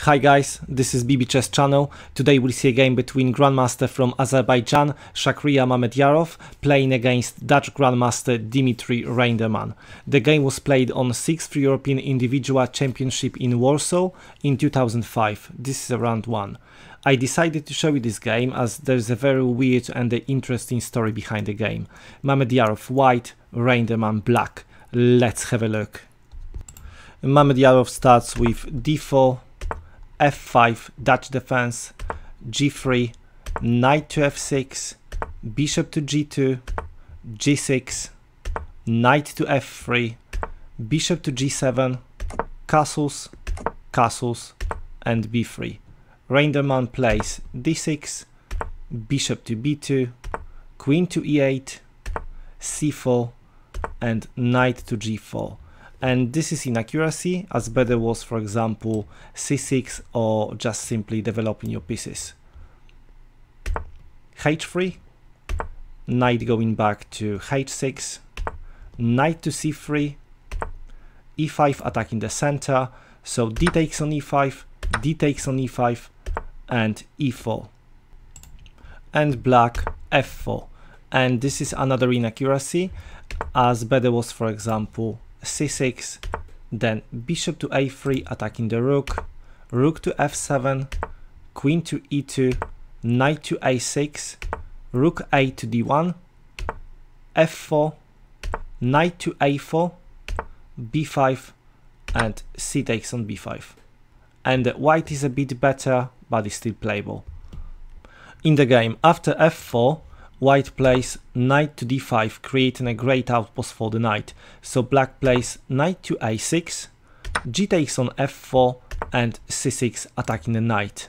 Hi guys, this is BB Chess channel. Today we'll see a game between Grandmaster from Azerbaijan, Shakhriyar Mamedyarov, playing against Dutch Grandmaster Dimitri Reinderman. The game was played on 6th European Individual Championship in Warsaw in 2005. This is round 1. I decided to show you this game as there's a very weird and interesting story behind the game. Mamedyarov white, Reinderman black. Let's have a look. Mamedyarov starts with d4, f5 Dutch defense, g3, knight to f6, bishop to g2, g6, knight to f3, bishop to g7, castles, castles, and b3. Reinderman plays d6, bishop to b2, queen to e8, c4, and knight to g4 and this is inaccuracy as better was for example c6 or just simply developing your pieces. h3, knight going back to h6, knight to c3, e5 attacking the center, so d takes on e5, d takes on e5, and e4. And black f4. And this is another inaccuracy, as better was for example c6, then bishop to a3 attacking the rook, rook to f7, queen to e2, knight to a6, rook a to d1, f4, knight to a4, b5, and c takes on b5. And white is a bit better, but is still playable. In the game, after f4, White plays knight to d5, creating a great outpost for the knight. So black plays knight to a6, g takes on f4, and c6 attacking the knight.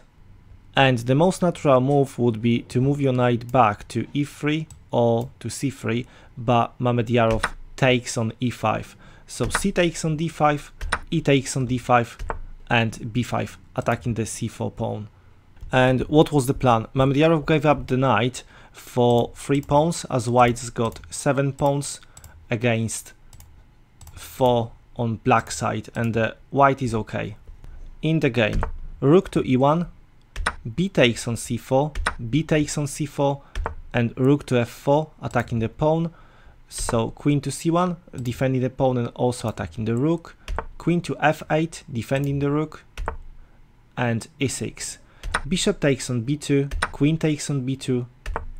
And the most natural move would be to move your knight back to e3 or to c3, but Mamedyarov takes on e5. So c takes on d5, e takes on d5, and b5, attacking the c4 pawn. And what was the plan? Mamedyarov gave up the knight, for 3 pawns as white's got 7 pawns against 4 on black side and the white is okay. In the game, rook to e1, b takes on c4, b takes on c4 and rook to f4 attacking the pawn. So queen to c1 defending the pawn and also attacking the rook, queen to f8 defending the rook and e6. Bishop takes on b2, queen takes on b2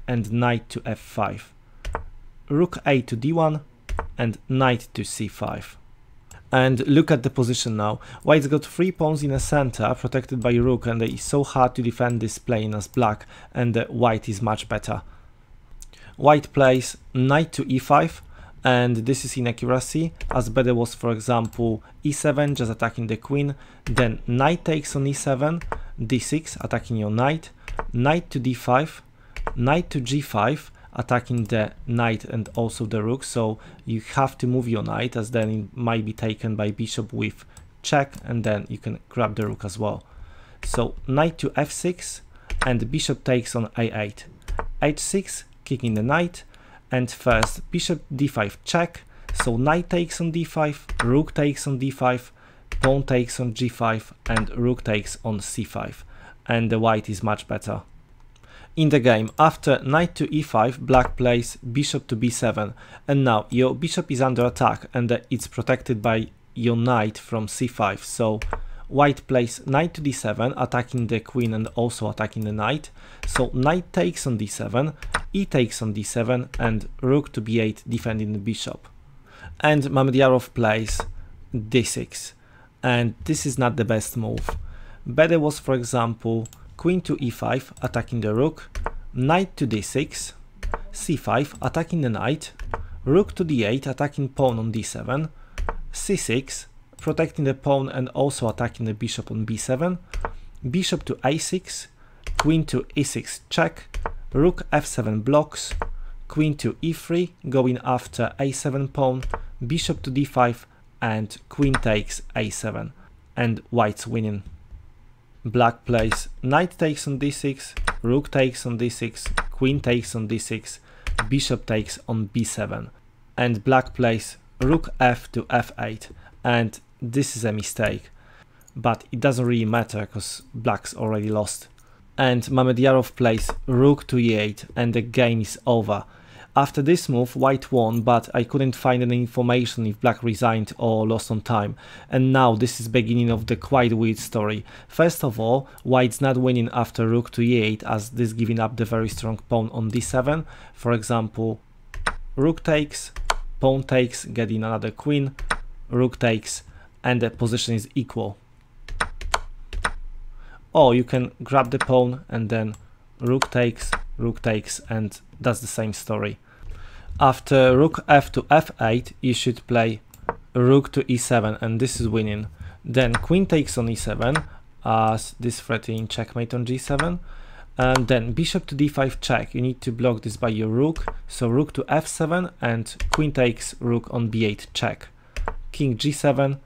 and knight to f5. Rook a to d1 and knight to c5. And look at the position now. White's got three pawns in the center protected by rook and it's so hard to defend this plane as black and uh, white is much better. White plays knight to e5 and this is inaccuracy as better was for example e7 just attacking the queen then knight takes on e7 d6 attacking your knight knight to d5 knight to g5 attacking the knight and also the rook. So you have to move your knight as then it might be taken by bishop with check and then you can grab the rook as well. So knight to f6 and bishop takes on a8 h6 kicking the knight and first bishop d5 check. So knight takes on d5 rook takes on d5 pawn takes on g5 and rook takes on c5 and the white is much better in the game, after knight to e5, black plays bishop to b7, and now your bishop is under attack and uh, it's protected by your knight from c5, so white plays knight to d7, attacking the queen and also attacking the knight, so knight takes on d7, e takes on d7, and rook to b8, defending the bishop. And Mamedyarov plays d6, and this is not the best move. Better was, for example, queen to e5 attacking the rook, knight to d6, c5 attacking the knight, rook to d8 attacking pawn on d7, c6 protecting the pawn and also attacking the bishop on b7, bishop to a6, queen to e6 check, rook f7 blocks, queen to e3 going after a7 pawn, bishop to d5 and queen takes a7 and white's winning. Black plays knight takes on d6, rook takes on d6, queen takes on d6, bishop takes on b7. And black plays rook f to f8. And this is a mistake. but it doesn't really matter because black's already lost. And Mamedyarov plays rook to e8 and the game is over. After this move, white won, but I couldn't find any information if black resigned or lost on time. And now this is beginning of the quite weird story. First of all, white's not winning after rook to e8 as this giving up the very strong pawn on d7. For example, rook takes, pawn takes, getting another queen, rook takes, and the position is equal. Or you can grab the pawn and then rook takes, rook takes, and that's the same story. After rook f to f8, you should play rook to e7, and this is winning. Then queen takes on e7, as this threatening checkmate on g7. And then bishop to d5 check, you need to block this by your rook, so rook to f7 and queen takes rook on b8 check. King g7,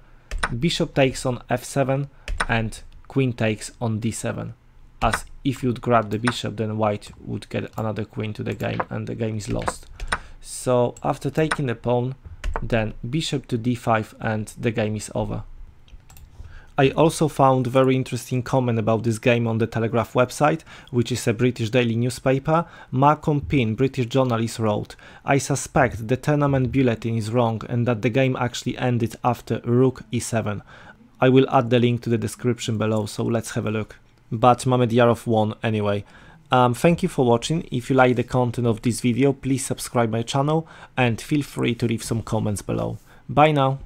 bishop takes on f7 and queen takes on d7 as if you'd grab the bishop then white would get another queen to the game and the game is lost. So after taking the pawn, then bishop to d5 and the game is over. I also found very interesting comment about this game on the Telegraph website, which is a British daily newspaper. Malcolm Pein, British journalist, wrote, I suspect the tournament bulletin is wrong and that the game actually ended after rook e7. I will add the link to the description below, so let's have a look. But Mamedyarov won anyway. Um, thank you for watching. If you like the content of this video, please subscribe my channel and feel free to leave some comments below. Bye now.